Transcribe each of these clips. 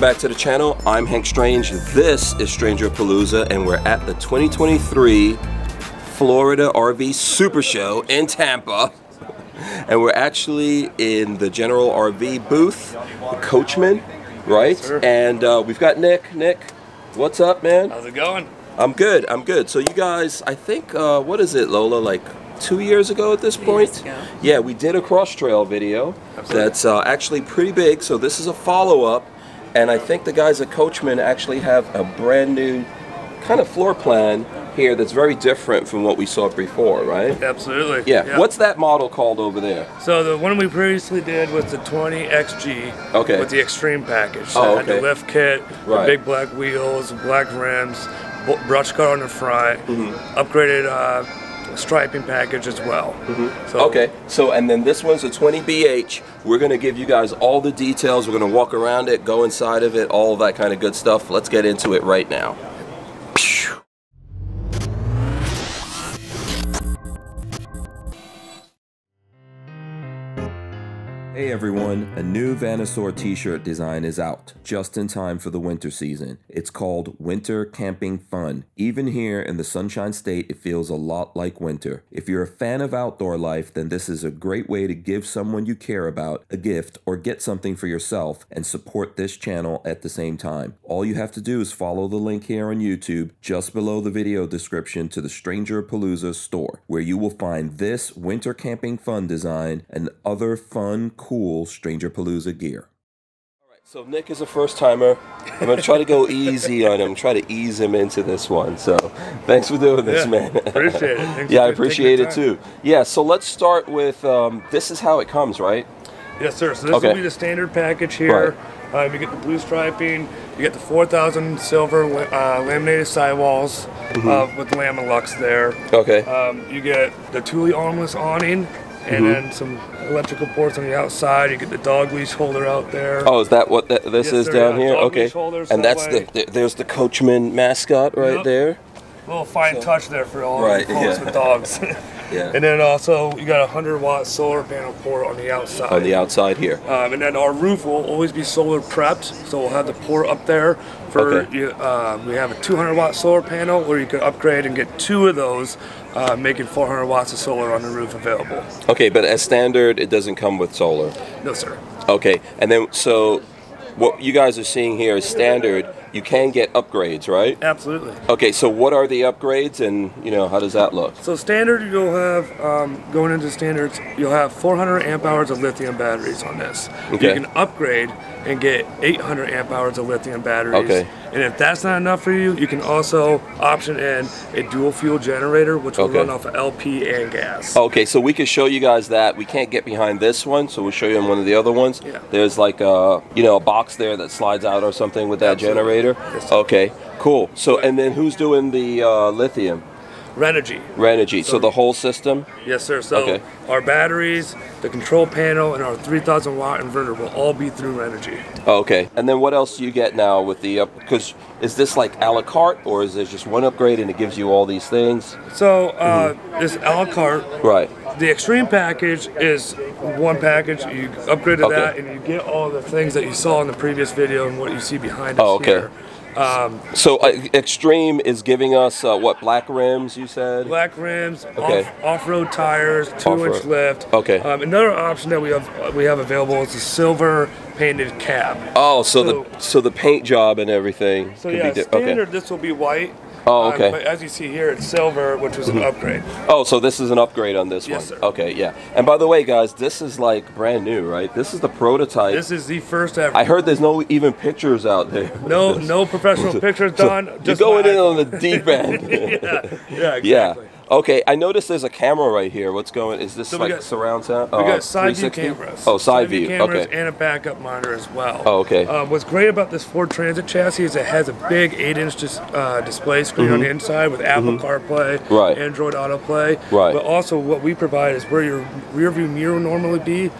Welcome back to the channel. I'm Hank Strange. This is Stranger Palooza, and we're at the 2023 Florida RV Super Show in Tampa. And we're actually in the General RV booth, the Coachmen, right? Yes, and uh, we've got Nick. Nick, what's up, man? How's it going? I'm good. I'm good. So you guys, I think, uh, what is it, Lola? Like two years ago at this point? ago. Yeah, we did a cross trail video. Absolutely. That's uh, actually pretty big. So this is a follow up, and I think the guys at Coachmen actually have a brand new kind of floor plan here that's very different from what we saw before, right? Absolutely. Yeah. What's that model called over there? So the one we previously did was the 20XG Okay. with the Extreme package. So Oh, it had okay. the lift kit, Right. the big black wheels, black rims, brush guard on the front, Mm-hmm. upgraded uh, striping package as well. Mm-hmm. Okay, so and then this one's a 20BH. We're gonna give you guys all the details. We're gonna walk around it, go inside of it, all that kind of good stuff. Let's get into it right now. Hey everyone, a new Vanasaur t-shirt design is out, just in time for the winter season. It's called Winter Camping Fun. Even here in the Sunshine State, it feels a lot like winter. If you're a fan of outdoor life, then this is a great way to give someone you care about a gift or get something for yourself and support this channel at the same time. All you have to do is follow the link here on YouTube, just below the video description to the Stranger Palooza store, where you will find this Winter Camping Fun design and other fun, cool Stranger Palooza gear. Alright, so Nick is a first timer. I'm gonna try to go easy on him, try to ease him into this one. So thanks for doing this, Yeah, man. appreciate it. Thanks yeah, I appreciate it too. Yeah, so let's start with um, this is how it comes, right? Yes, sir. So this Okay. will be the standard package here. Um, you get the blue striping, you get the 4000 silver uh, laminated sidewalls Mm-hmm. uh, with Lamb there. Okay. Um, you get the Thule armless awning, and Mm-hmm. then some electrical ports on the outside. You get the dog leash holder out there. Oh, is that what th- this Yes, is down here? Okay. And that's way. the, th- there's the Coachmen mascot right Yep. there. A little fine touch there for all Right, the folks yeah. with dogs. Yeah. and then also you got a 100 watt solar panel port on the outside. On the outside here. Um, and then our roof will always be solar prepped, so we'll have the port up there for Okay. you. Uh, we have a 200 watt solar panel, where you could upgrade and get two of those, uh, making 400 watts of solar on the roof available. Okay, but as standard, it doesn't come with solar. No, sir. Okay, and then so what you guys are seeing here is standard. You can get upgrades, right? Absolutely. Okay, so what are the upgrades, and you know how does that look? So standard, you'll have um, going into standards, you'll have 400 amp hours of lithium batteries on this. Okay. You can upgrade and get 800 amp hours of lithium batteries. Okay. And if that's not enough for you, you can also option in a dual fuel generator, which will Okay. run off of LP and gas. Okay, so we can show you guys that. We can't get behind this one, so we'll show you in one of the other ones. Yeah. There's like a you know a box there that slides out or something with that Absolutely. generator. Okay, cool. So and then who's doing the uh, lithium? Renogy. Renogy. So, So- the whole system. Yes, sir. So Okay. our batteries, the control panel, and our 3,000 watt inverter will all be through Renogy. Okay. And then what else do you get now with the up? Because is this like a la carte or is this just one upgrade and it gives you all these things? So uh, this a la carte Right. The extreme package is one package. You upgrade to Okay. that, and you get all the things that you saw in the previous video and what you see behind us Oh, okay. here. Um, So uh, Extreme is giving us uh, what black rims? You said. black rims, Okay. off, off-road tires, two-inch Off-road. lift. Okay. Um, another option that we have we have available is the silver painted cab. Oh, so, So- the so the paint job and everything. So could yeah, di- standard this will be white. Oh, Um, okay. Mm-hmm. but as you see here, it's silver, which was an upgrade. Oh, so this is an upgrade on this Yes, one. sir. Okay, yeah. And by the way, guys, this is like brand new, right? This is the prototype. This is the first ever. I heard there's no even pictures out there. no, no professional pictures done. You're just going in on the deep end. yeah, yeah, exactly. yeah. Okay, I noticed there's a camera right here. What's going? Is this So like got- surround sound? We got side view cameras. Oh, side, view. cameras Okay. and a backup monitor as well. Oh, okay. Um, what's great about this Ford Transit chassis is it has a big 8-inch dis- uh, display screen on the inside with Apple CarPlay, Mm-hmm. Right. Android Autoplay. Right. But also what we provide is where your rear view mirror normally be.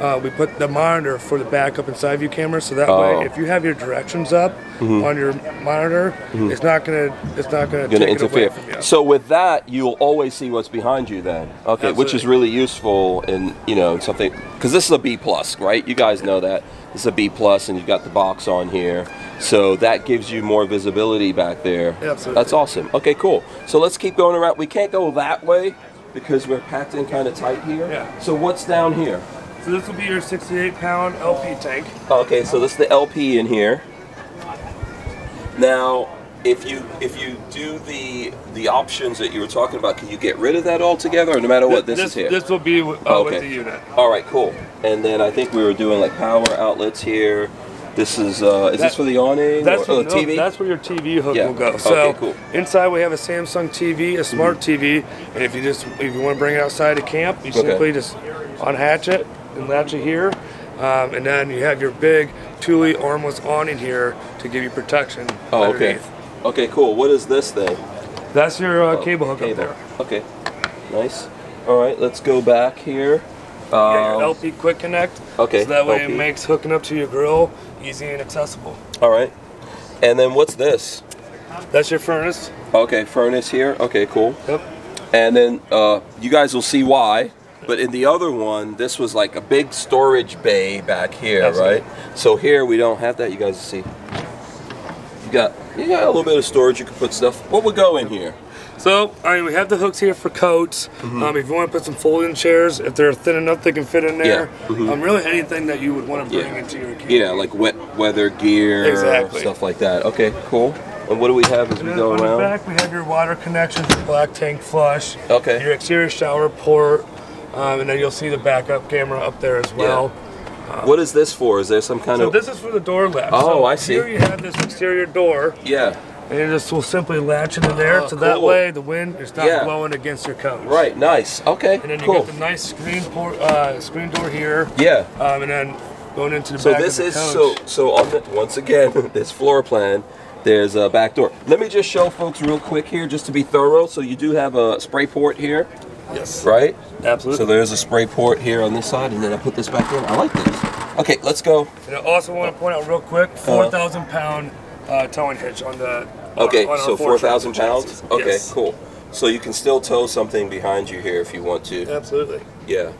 Uh, we put the monitor for the backup and side view camera, so that Oh. way, if you have your directions up on your monitor, it's not gonna it's not gonna, Mm-hmm. Gonna take it away interfere. So with that, you'll always see what's behind you then. Okay, which is really useful in you know something because this is a B plus, right? You guys know that this is a B plus, and you've got the box on here, so that gives you more visibility back there. Absolutely. That's awesome. Okay, cool. So let's keep going around. We can't go that way because we're packed in kind of tight here. Yeah. So what's down here? So this will be your 68 pound LP tank. Okay, so this is the LP in here. Now, if you if you do the the options that you were talking about, can you get rid of that altogether, or no matter what, this, is here? This will be uh, Okay. with the unit. All right, cool. And then I think we were doing like power outlets here. This is uh, is this for the awning That's or, what, oh, no, TV? that's where your TV hook Yeah. will go. So Okay, cool. inside we have a Samsung TV, a smart Mm-hmm. TV, and if you just if you want to bring it outside to camp, you Okay. simply just unhatch it and latch it here, um, and then you have your big Thule armless awning here to give you protection. oh, okay. underneath. Okay, cool. What is this then? That's your uh, cable hook Cable. up there. Okay, nice. All right, let's go back here. You got your Um, LP Quick Connect. okay, So that way LP. it makes hooking up to your grill easy and accessible. all right. And then what's this? That's your furnace. Okay, furnace here. Okay, cool. Yep. And then uh, you guys will see why. But in the other one, this was like a big storage bay back here, Absolutely. right? So here we don't have that. You guys see. You got you got a little bit of storage. You can put stuff. What would go in here? So, I mean, we have the hooks here for coats. Mm-hmm. Um, if you want to put some folding chairs, if they're thin enough, they can fit in there. Yeah, mhm. Um, really, anything that you would want to bring Yeah. into your camp. Yeah, like wet weather gear, Exactly. stuff like that. Okay, cool. And what do we have as And we then go on the back, we have your water connections, your black tank flush, Okay. your exterior shower port, um, and then you'll see the backup camera up there as well. What is this for? Is there some kind So of? So this is for the door latch. Oh, so I see. Here you have this exterior door, yeah. and you just will simply latch into there, Oh, so that way the wind is not Yeah. blowing against your coach. Right. Nice. Okay. And then you cool. got the nice screen port, uh, screen door here, yeah. um, and then going into the So back this of the is coach. so so on the, once again this floor plan. There's a back door. Let me just show folks real quick here, just to be thorough. So you do have a spray port here, yes, right? absolutely. So there's a spray port here on this side, and then I put this back in. I like this. Okay, let's go. And I also want to point out real quick, 4,000 pound uh, towing hitch on the. Okay, on our so 4,000 pounds. Okay, Yes. cool. So you can still tow something behind you here if you want to. Absolutely. Yeah.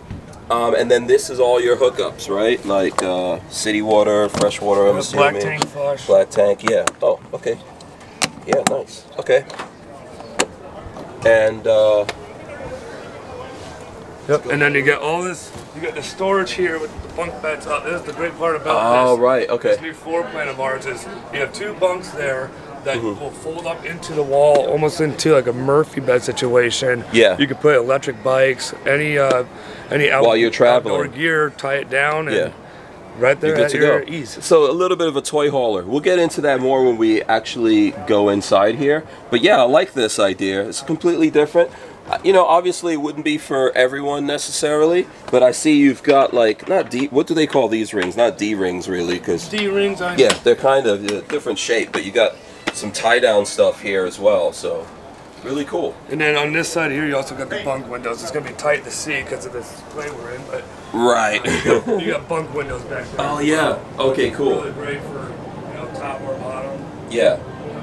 Um, and then this is all your hookups, right? Like uh, city water, fresh water. I'm assuming. Black tank flush. Black tank, yeah. Oh, okay. Yeah, nice. Okay. And uh, Yep. And then you get all this. You get the storage here with the bunk beds up. This is the great part about oh, this. right, okay. This new floor plan of ours is you have two bunks there that Mm-hmm. will fold up into the wall, almost into like a Murphy bed situation. Yeah. You could put electric bikes, any uh, any out- While you're traveling. outdoor gear, tie it down, and Yeah. right there You're good at to your go. ease. So a little bit of a toy hauler. We'll get into that more when we actually go inside here. But yeah, I like this idea. It's completely different. You know, obviously it wouldn't be for everyone necessarily, but I see you've got like not D. What do they call these rings? Not D rings really, because D rings on. yeah, they're kind of a different shape. But you got some tie down stuff here as well. So really cool. And then on this side here, you also got the bunk windows. It's gonna be tight to see because of this plane we're in, but Right. you got bunk windows back there. oh yeah. Okay. Cool. Really great for you know top or bottom. Yeah.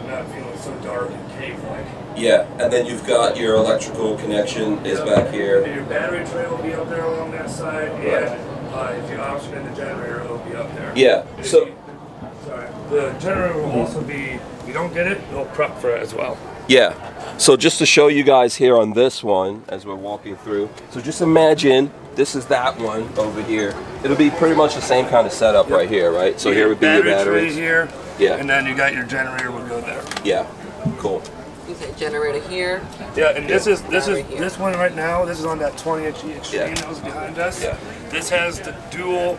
Not feeling so dark and cave-like. Yeah. And then you've got your electrical connection is back here. And your battery tray will be up there along that side, and uh, if you option in the generator, it'll be up there. Yeah. So. you- sorry, the generator will also be. If you don't get it, it'll prep for it as well. Yeah. So just to show you guys here on this one as we're walking through. So just imagine this is that one over here. It'll be pretty much the same kind of setup right here, right? So You here would be your battery batteries. here. Yeah. And then you got your generator would go there. Yeah. Cool. You say generator here. Yeah, and this is this is here. this one right now. This is on that 20 inch extreme Yeah. that was behind us. Yeah. This has the dual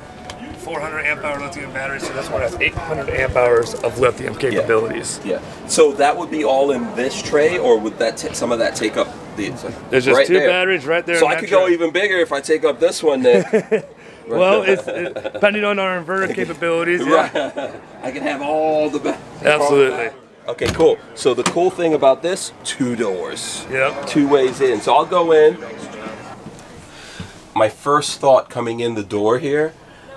400 amp hour lithium battery, so this one has 800 amp hours of lithium capabilities. Yeah. So that would be all in this tray, or would that ta- some of that take up the? There's just right two there. batteries right there. So in I that could go even bigger if I take up this one. Then. Well, it's it, depending on our inverter capabilities. Yeah. I can have all the. Ba- Absolutely. Okay, cool. So the cool thing about this, two doors. Yep. Two ways in. So I'll go in. my first thought coming in the door here,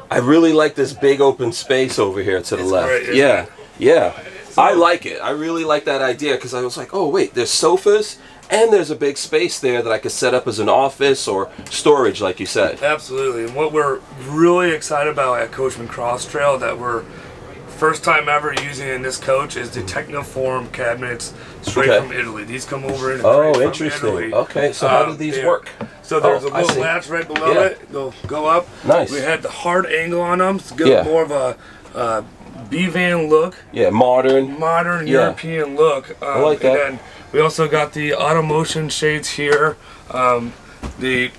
I really like this big open space over here to the It's left. great, yeah, it? yeah. I like it. I really like that idea because I was like, oh wait, there's sofas and there's a big space there that I could set up as an office or storage, like you said. Absolutely. And what we're really excited about at Coachmen Cross Trail that we're first time ever using in this coach is the Technoform cabinets straight Okay. from Italy. These come over in Oh, interesting. Italy. Okay, so how Um, do these they're- work? So there's Oh, a I little latch right below Yeah. it. They'll go up. Nice. We had the hard angle on them to give Yeah. more of a uh, B-van look, Yeah, modern. modern Yeah. European look. Um, like that. And then we also got the auto motion shades here, um, the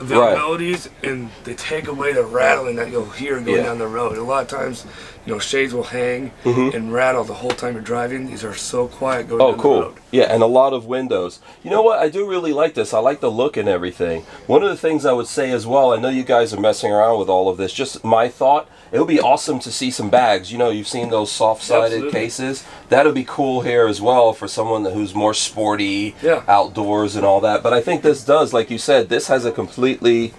day-night availabilities, and they take away the rattling that you'll hear going Yeah. down the road. A lot of times, you know, shades will hang Mm-hmm. and rattle the whole time you're driving. These are so quiet going Oh, down the cool. road. Yeah, and a lot of windows. You know what? I do really like this. I like the look and everything. One of the things I would say as well, I know you guys are messing around with all of this. Just my thought, it would be awesome to see some bags. You know, you've seen those soft-sided cases. That would be cool here as well for someone who's more sporty, Yeah. outdoors and all that. But I think this does, like you said, this has a completely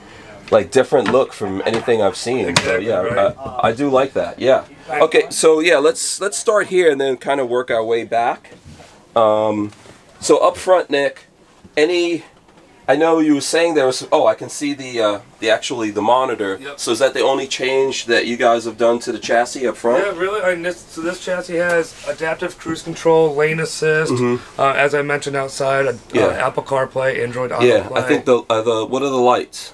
like different look from anything I've seen. Exactly so yeah, right. I, I do like that. Yeah. Okay, so yeah, let's let's start here and then kind of work our way back. Um, so up front, Nick, any? I know you were saying there was. Oh, I can see the uh, the actually the monitor. Yep. So is that the only change that you guys have done to the chassis up front? Yeah, really. I mean, this, so this chassis has adaptive cruise control, lane assist, uh, as I mentioned outside, uh. Yeah. uh, Apple CarPlay, Android Auto Yeah, Play. I think the uh, the what are the lights?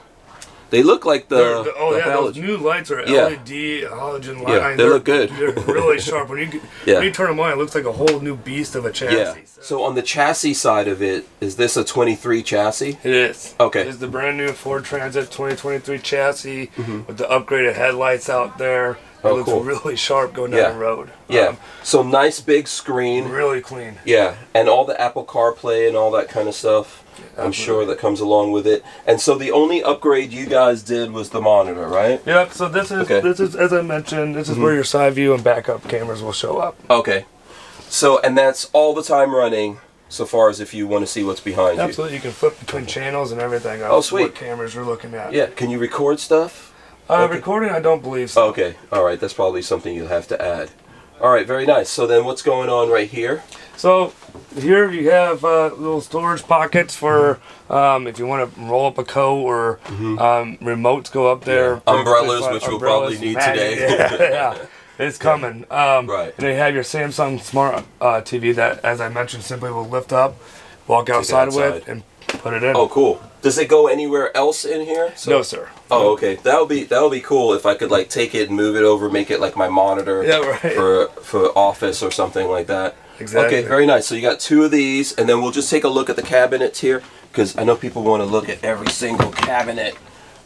They look like the, They're- the- oh the yeah, those new lights are Yeah. LED halogen light. Yeah, they they're- look good. They're really sharp. When you Yeah. when you turn them on, it looks like a whole new beast of a chassis. Yeah. So on the chassis side of it, is this a 23 chassis? It is. Okay. It is the brand new Ford Transit 2023 chassis mm-hmm. with the upgraded headlights out there. It. Oh, looks cool. really sharp going down Yeah. the road. Yeah. Um, so nice big screen. really clean. Yeah, and all the Apple CarPlay and all that kind of stuff. I'm sure that comes along with it. And so the only upgrade you guys did was the monitor, right? Yep. So this is Okay. This is as I mentioned. This is where your side view and backup cameras will show up. Okay. So and that's all the time running so far as if you want to see what's behind you. Absolutely, you can flip between channels and everything. Oh, sweet. What cameras you're looking at? Yeah, can you record stuff? Uh, Okay. Recording, I don't believe so. Okay. All right, that's probably something you'll have to add. All right, very nice. So then what's going on right here? So here you have uh, little storage pockets for um, if you want to roll up a coat or um, remotes go up there. Yeah. Umbrellas, which we'll probably need magnets, today. Yeah, yeah. It's coming. Um, Right. And then you have your Samsung Smart uh, TV that, as I mentioned, simply will lift up, walk outside, with, outside. and put it in. Oh, cool. Does it go anywhere else in here? So- no, sir. Oh, okay. That would be that would be cool if I could like take it and move it over, make it like my monitor Yeah, right. for for office or something like that. Exactly. Okay, very nice. So you got two of these, and then we'll just take a look at the cabinets here because I know people want to look at every single cabinet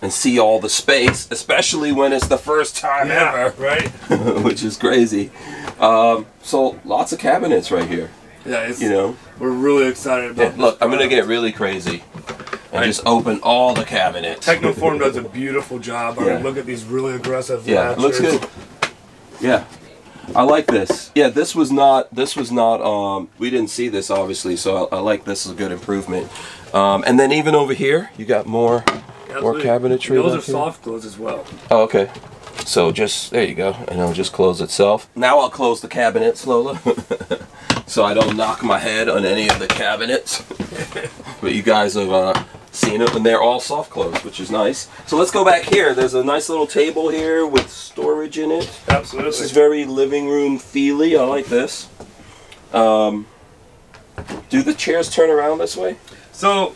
and see all the space, especially when it's the first time Yeah, right. which is crazy. Um, so lots of cabinets right here. Yeah, it's, You know, we're really excited about. Yeah, this look, I'm gonna get really crazy and just open all the cabinets. Technoform does a beautiful job. I Yeah. mean, look at these really aggressive Yeah, it looks good. Yeah. I like this. Yeah, this was not this was not um we didn't see this obviously, so I, I like this is a good improvement. Um and then even over here, you got more more cabinetry. Those are here. soft close as well. Oh, okay. So just there you go, and it'll just close itself. Now I'll close the cabinets, Lola, so I don't knock my head on any of the cabinets. but you guys have uh, seen it, and they're all soft close, which is nice. So let's go back here. There's a nice little table here with storage in it. Absolutely. This is very living room feely. I like this. Um, do the chairs turn around this way? So,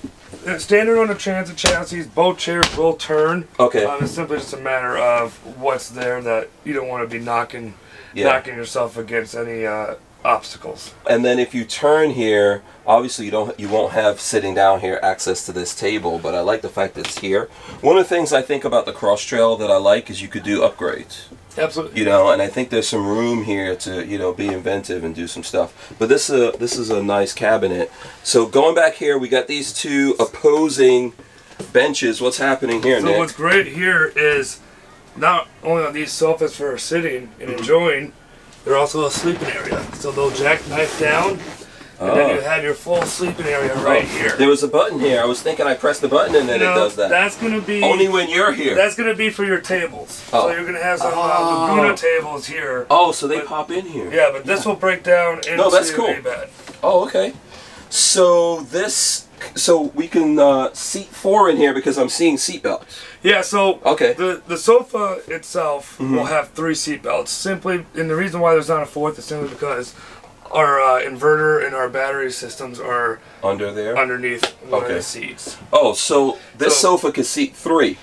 standard on the transit chassis, both chairs will turn. Okay. Um, it's simply just a matter of what's there that you don't want to be knocking, Yeah. knocking yourself against any uh, obstacles. And then if you turn here, obviously you don't you won't have sitting down here access to this table, but I like the fact that it's here. One of the things I think about the cross trail that I like is you could do upgrades. Absolutely. You know, and I think there's some room here to, you know, be inventive and do some stuff. But this uh, this is a nice cabinet. So going back here, we got these two opposing benches. What's happening here, So Nick? what's great here is not only are these sofas for sitting and enjoying, they're also a sleeping area. So they'll jackknife down. and then Oh. you have your full sleeping area right here. There was a button here. I was thinking I pressed the button and then You know, it does that. That's gonna be Only when you're here. That's gonna be for your tables. Oh. So you're gonna have some Oh. uh, Laguna tables here. oh, so they But- pop in here. Yeah, but this will break down into No, that's cool. a bed. Oh, okay. So this, so we can uh, seat four in here because I'm seeing seat belts. Yeah, so Okay. The the sofa itself will have three seat belts. Simply, and the reason why there's not a fourth is simply because our uh, inverter and our battery systems are Under there. underneath one Okay. of the seats. oh, so this So- sofa can seat three.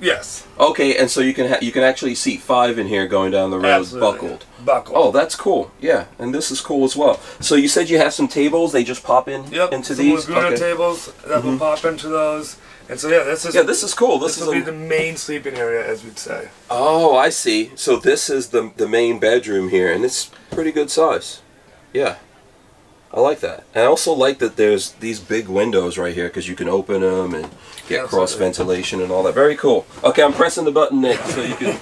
Yes, Okay, and so you can ha- you can actually seat five in here going down the road absolutely. buckled. Buckled. Oh, that's cool. Yeah, and this is cool as well. So you said you have some tables; they just pop in Yep. into some these. Laguna Okay. Mm-hmm. tables that will pop into those, and so yeah, this is Yeah, this is cool. This, this is will a, be the main sleeping area, as we'd say. oh, I see. So this is the the main bedroom here, and it's pretty good size. Yeah, I like that. And I also like that there's these big windows right here because you can open them and get Absolutely. cross ventilation and all that. Very cool. Okay, I'm pressing the button, Nick, so you can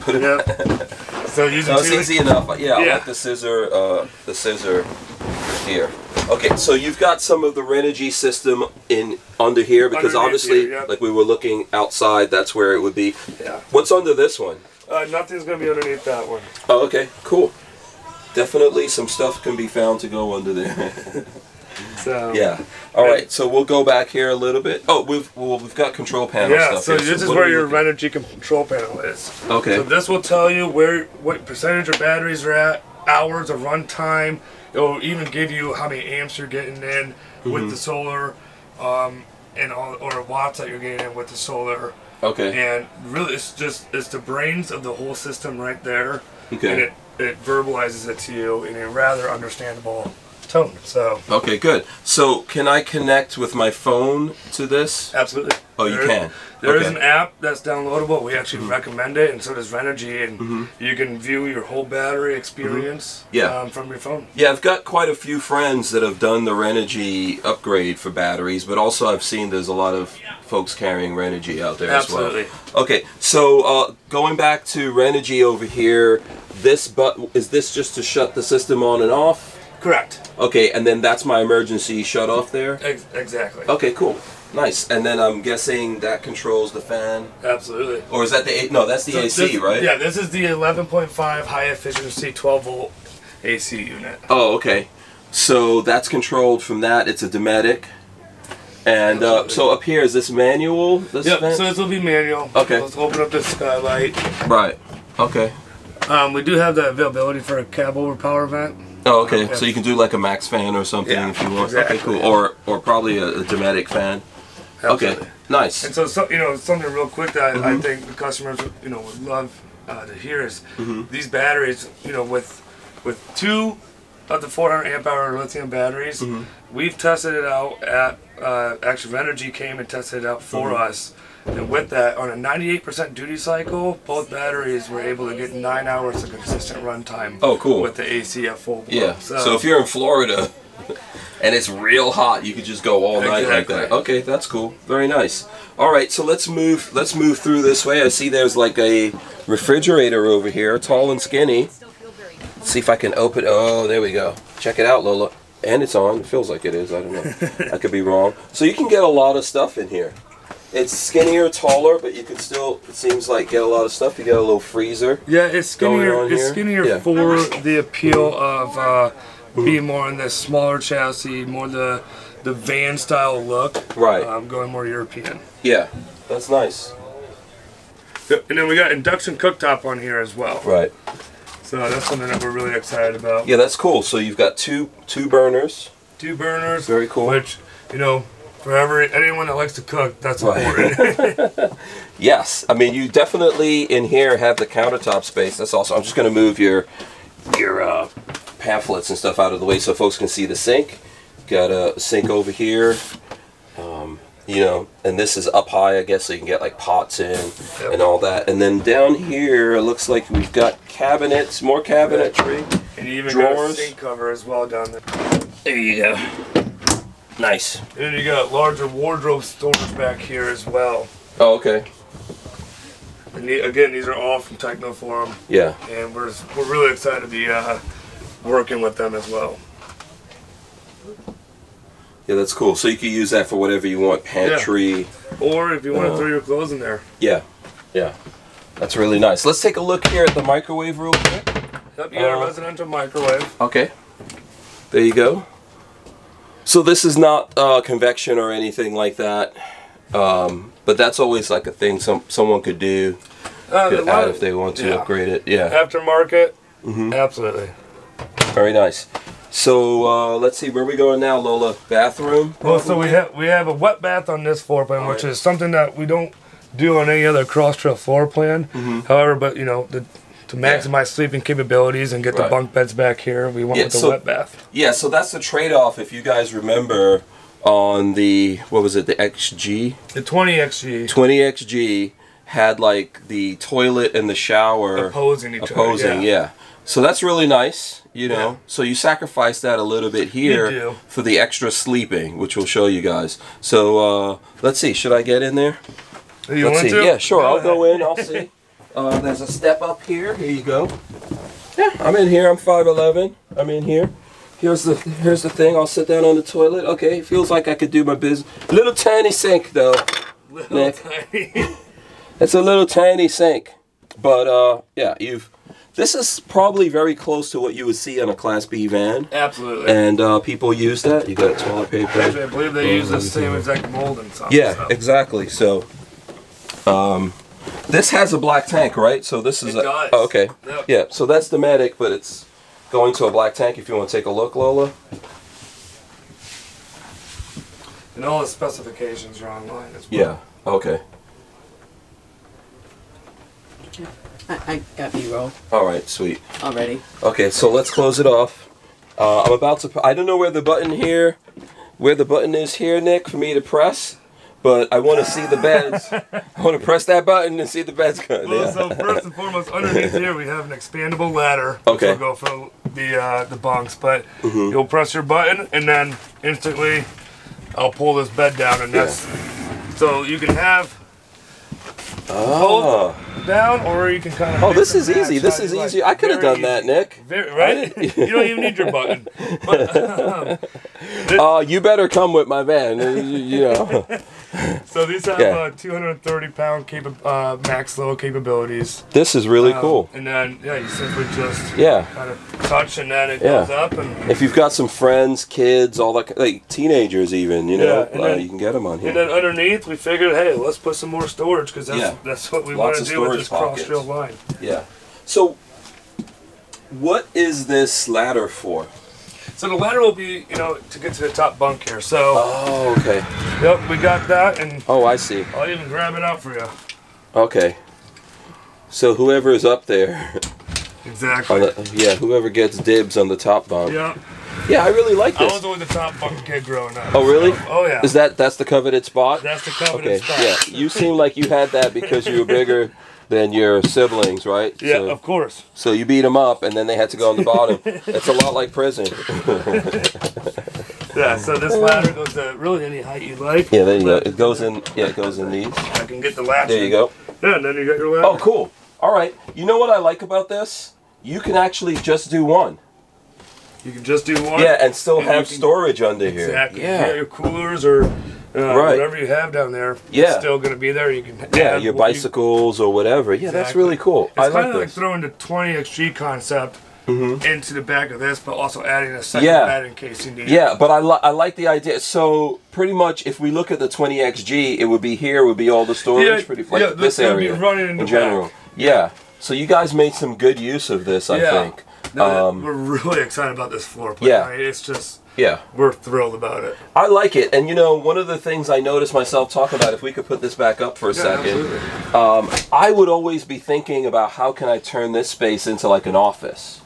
put it. Yep. so using No, it's easy enough. Yeah, I like the scissor. Uh, the scissor here. Okay, so you've got some of the Renogy system in under here because Underneath obviously, here, yep. like we were looking outside, that's where it would be. Yeah. What's under this one? Uh, nothing's gonna be underneath that one. Oh, okay, cool. Definitely some stuff can be found to go under there. So yeah. All right, so we'll go back here a little bit. Oh, we've well, we've got control panel Yeah, stuff. so here. this is where your looking- Renogy control panel is. Okay. So this will tell you where what percentage your batteries are at, hours of runtime. It will even give you how many amps you're getting in Mm-hmm. with the solar, um, and all or watts that you're getting in with the solar. Okay. And really, it's just it's the brains of the whole system right there, Okay. and it it verbalizes it to you in a rather understandable tone. So Okay, good. So can I connect with my phone to this? absolutely. Oh, you There- can. There is Okay. Mm-hmm. an app that's downloadable. We actually recommend it, and so does Renogy, and you can view your whole battery experience Mm-hmm. Yeah. um, from your phone. Yeah, I've got quite a few friends that have done the Renogy upgrade for batteries, but also I've seen there's a lot of folks carrying Renogy out there Absolutely. as well. Absolutely. Okay, so uh, going back to Renogy over here, this but is this just to shut the system on and off? Correct. Okay, and then that's my emergency shut off there. Ex- exactly. Okay, cool, nice. And then I'm guessing that controls the fan, Absolutely. or is that the no? That's the So AC, this- right? Yeah, this is the 11.5 high efficiency 12 volt AC unit. Oh, okay. So that's controlled from that. It's a Dometic. And uh, so up here is this manual. This Yep. vent? So this will be manual. Okay. Let's open up the skylight. right. Okay. Um, we do have the availability for a cab over power vent. Oh, okay. Yeah. So you can do like a MaxxFan or something Yeah, if you want. exactly. Okay, cool. Or or probably a, a Dometic fan. Okay. Nice. And so, so you know, something real quick that I, I Mm-hmm. think the customers, you know, would love uh, to hear is Mm-hmm. these batteries. You know, with with two of the 400 amp hour lithium batteries, Mm-hmm. we've tested it out at uh, Active Energy came and tested it out for Mm-hmm. us. And with that, on a 98% duty cycle, both batteries were able to get nine hours of consistent runtime. Oh, cool. With the AC at full. blow. yeah. So, if you're in Florida and it's real hot, you could just go all night like that. Exactly. Okay, that's cool. Very nice. All right, so let's move. Let's move through this way. I see there's like a refrigerator over here, tall and skinny. Let's see if I can open. Oh, there we go. Check it out, Lola. And it's on. It feels like it is. I don't know. I could be wrong. So you can get a lot of stuff in here. It's skinnier, taller, but you can still. It seems like get a lot of stuff. You get a little freezer. Yeah, it's skinnier. It's here? skinnier Yeah. for the appeal of uh, being more in the smaller chassis, more the the van style look. Right. Um, going more European. Yeah, that's nice. And then we got induction cooktop on here as well. Right. So that's something that we're really excited about. Yeah, that's cool. So you've got two two burners. Two burners. Very cool. Which you know, for every anyone that likes to cook, that's Right. important. Yes, I mean you definitely in here have the countertop space. That's also. I'm just going to move your your uh, pamphlets and stuff out of the way so folks can see the sink. Got a sink over here. Um, you know, and this is up high, I guess, so you can get like pots in Yep. and all that. And then down here, it looks like we've got cabinets, more cabinetry. and you even got a Drawers. sink cover as well down there. There you go. Nice. And then you got larger wardrobe storage back here as well. Oh, okay. And the, again, these are all from Technoform. Yeah. and we're we're really excited to be uh, working with them as well. Yeah, that's cool. So you can use that for whatever you want, pantry. Yeah. Or if you want to Uh, throw your clothes in there. Yeah, yeah. That's really nice. Let's take a look here at the microwave real quick. Yep, you got Uh, a residential microwave. Okay. There you go. So this is not uh, convection or anything like that, um, but that's always like a thing some someone could do Uh, could add of- if they want to yeah. upgrade it. Yeah, Aftermarket, Mm-hmm. absolutely. very nice. So uh, let's see where we going now, Lola. Bathroom. Well, so we have we have a wet bath on this floor plan, which Alright. is something that we don't do on any other cross trail floor plan. However, but you know, the, to maximize sleeping capabilities and get Right. the bunk beds back here, we went Yeah, with the so- wet bath. Yeah, so that's the trade-off. If you guys remember on the what was it, the XG The 20XG 20XG had like the toilet and the shower opposing each opposing, other. yeah. yeah. So that's really nice, you know. Yeah. So you sacrifice that a little bit here for the extra sleeping, which we'll show you guys. So uh, let's see, should I get in there? You let's want see. to? Yeah, sure. I'll ahead. go in. I'll see. Uh, there's a step up here. Here you go. Yeah, I'm in here. I'm 5'11. I'm in here. Here's the here's the thing. I'll sit down on the toilet. Okay, feels like I could do my business. Little tiny sink though. Little Nick. tiny. It's a little tiny sink, but uh, yeah, you've. This is probably very close to what you would see on a Class B van, Absolutely. and uh, people use that. You got toilet paper. Actually, I believe they use the same exact mold and stuff. Yeah, exactly. So, um, this has a black tank, right? So this is It a. does. Oh, okay. Yep. Yeah. So that's Dometic, but it's going to a black tank. If you want to take a look, Lola. And all the specifications are online as well. Yeah. Okay. I, I got B-roll All right. Sweet. already. Okay. So let's close it off. Uh, I'm about to. I don't know where the button here, where the button is here, Nick, for me to press. But I want to see the beds. I want to press that button and see the beds. Well, Yeah. so first and foremost, underneath here we have an expandable ladder. Okay. Which will go for the uh, the bunks, but Mm-hmm. you'll press your button and then instantly, I'll pull this bed down, and that's so you can have Oh. down, or you can kind of. Oh, this is easy. This is you like. easy. I could have done that. Nick. Very, right? you don't even need your button. But, um, Uh, you better come with my van. uh, you know. so these have Yeah. uh, 230 pound capa- uh, max load capabilities. This is really Um, cool. And then yeah, you simply just Yeah. kind of touch, and then it Yeah. goes up, and If you've got some friends, kids, all that, like teenagers, even, you know, Yeah, uh, then- you can get them on here. And then underneath, we figured, hey, let's put some more storage because that's Yeah. that's what we want to do with this cross trail line. Yeah. So, what is this ladder for? So the ladder will be, you know, to get to the top bunk here. So, Oh, okay. yep, we got that, and Oh, I see. I'll even grab it out for you. Okay. So whoever is up there, Exactly. the, yeah, whoever gets dibs on the top bunk. Yeah, Yeah, I really like this. I was always the top bunk kid growing up. Oh, really? So- oh yeah. Is that that's the coveted spot? That's the coveted Okay, spot. yeah. You seem like you had that because you were bigger than your siblings, right? Yeah, So, of course. so you beat them up, and then they had to go on the bottom. It's a lot like prison. Yeah. So this ladder goes to really any height you like. Yeah, there you go. It goes in. Yeah, it goes in these. I can get the latch. There you go. Yeah, and then you got your ladder. Oh, cool. All right. You know what I like about this? You can actually just do one. You can just do one. Yeah, and still And have can- storage under here. Exactly. Yeah. Yeah. your coolers or uh, Right. whatever you have down there. Yeah. It's still going to be there. You can. Yeah, your what you- bicycles or whatever. Yeah, that's really cool. It's I kind like of like this. throwing the 20xg concept into the back of this, but also adding a second. Yeah. bed in case you need. Yeah, but I, li- I like the idea. So pretty much, if we look at the 20xg, it would be here. Would be all the storage. Yeah, pretty like yeah, this would be area running in the general. back. Yeah. So you guys made some good use of this. I Yeah. think. No, Um, we're really excited about this floor plan. Yeah. I mean, it's just Yeah. we're thrilled about it. I like it, and you know, one of the things I noticed myself talking about, if we could put this back up for a Yeah, second, um, I would always be thinking about how can I turn this space into like an office.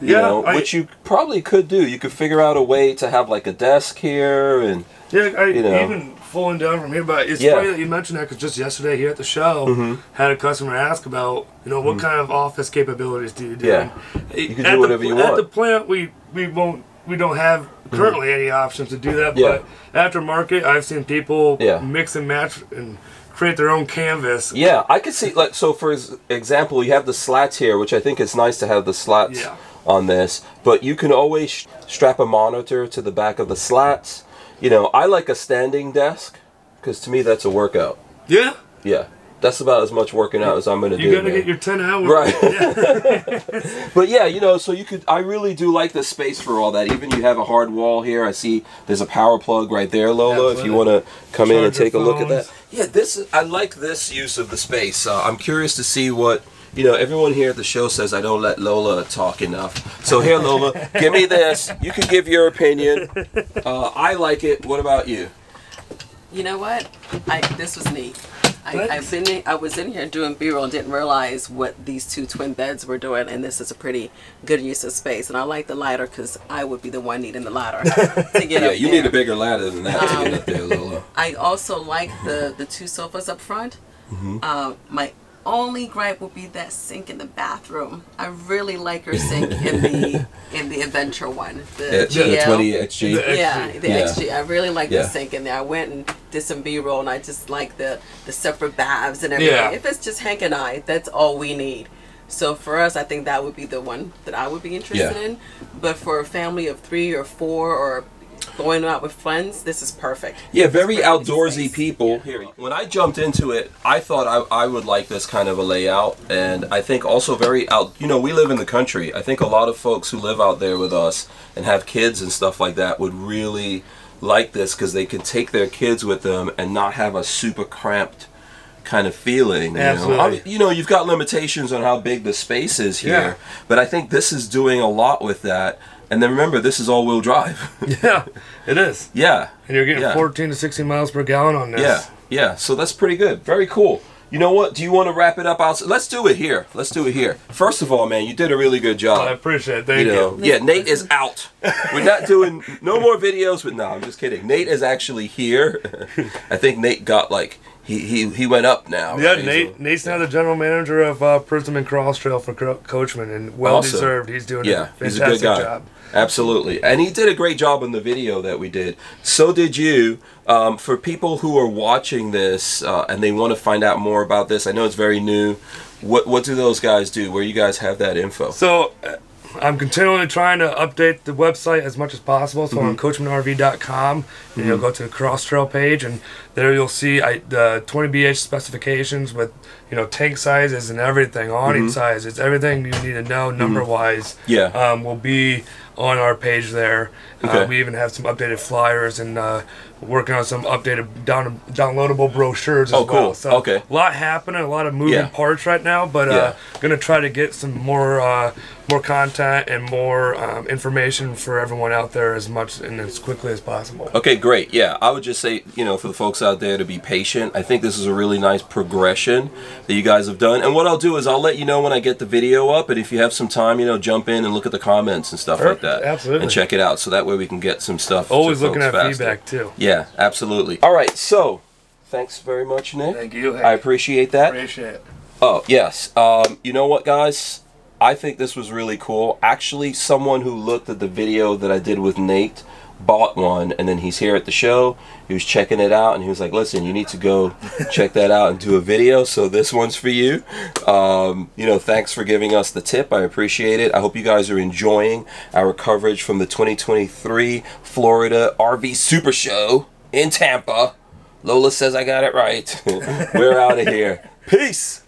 You Yeah, know, I- which you probably could do. You could figure out a way to have like a desk here, and Yeah, I, You know. even falling down from here, but it's Yeah. Mm-hmm. funny that you mentioned that because just yesterday here at the show, had a customer ask about, you know, what kind of office capabilities do you do? Yeah. You can do the- whatever you At the plant, we we won't we don't have currently any options to do that. Yeah. But after market, I've seen people Yeah. mix and match and create their own canvas. yeah, I could see like so. For example, you have the slats here, which I think it's nice to have the slats Yeah. on this, but you can always strap a monitor to the back of the slats. You know, I like a standing desk because to me that's a workout. Yeah. Yeah, that's about as much working out as I'm gonna do. You do. gotta man. get your 10 hours. Right. but yeah, you know, so you could. I really do like the space for all that. Even you have a hard wall here. I see there's a power plug right there, Lola. If you want to come in and Charge your take a look at that. Yeah, this. I like this use of the space. Uh, I'm curious to see what. You know, everyone here at the show says I don't let Lola talk enough. So here, Lola, give me this. You can give your opinion. Uh, I like it. What about you? You know what? I this was neat. I, I've been in, I was in here doing B-roll and didn't realize what these two twin beds were doing, and this is a pretty good use of space. And I like the ladder because I would be the one needing the ladder to get Yeah, up you there. need a bigger ladder than that to get up there, Lola. I also like the the two sofas up front. Mm-hmm. Uh, my only gripe would be that sink in the bathroom. I really like your sink in the in the adventure one. The Yeah, the 20 XG. The- Yeah, the Yeah. XG. I really like Yeah. the sink in there. I went and did some B roll, and I just like the the separate baths and everything. Yeah. If it's just Hank and I, that's all we need. So for us, I think that would be the one that I would be interested Yeah. in. But for a family of three or four or going out with friends, this is perfect. Yeah, very It's outdoorsy space. people. When I jumped into it, I thought I, I would like this kind of a layout, and I think also very out. You know, we live in the country. I think a lot of folks who live out there with us and have kids and stuff like that would really like this because they can take their kids with them and not have a super cramped kind of feeling. You Absolutely. know? You know, you've got limitations on how big the space is here, Yeah. but I think this is doing a lot with that. And then remember, this is all-wheel drive. Yeah, it is. yeah. And you're getting Yeah. 14 to 16 miles per gallon on this. Yeah, yeah. So that's pretty good. Very cool. You know what? Do you want to wrap it up outside? Let's do it here. Let's do it here. First of all, man, you did a really good job. I appreciate it. Thank You you. know, yeah. Nate is out. We're not doing no more videos. But no, I'm just kidding. Nate is actually here. I think Nate got like he he he went up now. Yeah, right? Nate. So- Nate's now the general manager of uh, Prism and Cross Trail for Co- Coachmen, and well Awesome. deserved. He's doing Yeah, a he's a fantastic good guy. job. Absolutely. And he did a great job on the video that we did. So did you. Um, for people who are watching this uh, and they want to find out more about this, I know it's very new. What what do those guys do? Where you guys have that info? So uh, I'm continually trying to update the website as much as possible. So Mm-hmm. on coachmenrv.com, and you'll go to the Cross Trail page, and there you'll see I, the 20 BH specifications with you know tank sizes and everything, awning Mm-hmm. sizes, everything you need to know number wise. Yeah. um, will be on our page there. Okay. Uh, we even have some updated flyers and uh, working on some updated down, downloadable brochures as Oh, cool. well. So Okay. a lot happening, a lot of moving Yeah. parts right now, but Yeah. uh, gonna try to get some more uh, more content and more um, information for everyone out there as much and as quickly as possible. Okay, great. Yeah, I would just say, you know, for the folks out there to be patient. I think this is a really nice progression that you guys have done. And what I'll do is I'll let you know when I get the video up, and if you have some time, you know, jump in and look at the comments and stuff like that. Absolutely. And check it out, so that way we can get some stuff. to Always looking folks at faster. feedback too. Yeah, absolutely. All right, so thanks very much, Nick. Thank you. I appreciate that. appreciate it. Oh, yes. Um, you know what, guys? I think this was really cool. Actually, someone who looked at the video that I did with Nate bought one, and then he's here at the show. He was checking it out, and he was like, listen, you need to go check that out and do a video. So this one's for you. Um, you know, thanks for giving us the tip. I appreciate it. I hope you guys are enjoying our coverage from the 2023 Florida RV Super Show in Tampa. Lola says I got it right. We're out of here. Peace.